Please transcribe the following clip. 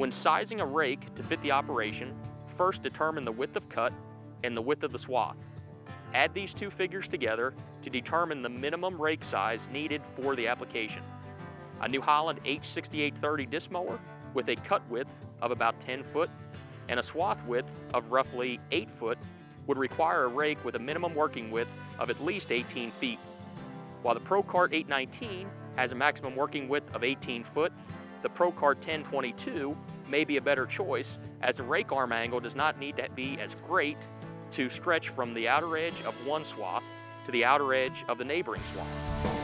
When sizing a rake to fit the operation, first determine the width of cut and the width of the swath. Add these two figures together to determine the minimum rake size needed for the application. A New Holland H6830 disc mower with a cut width of about 10 foot and a swath width of roughly 8 foot would require a rake with a minimum working width of at least 18 feet. While the ProCart 819 has a maximum working width of 18 foot, the ProCart 1022 may be a better choice as the rake arm angle does not need to be as great to stretch from the outer edge of one swath to the outer edge of the neighboring swath.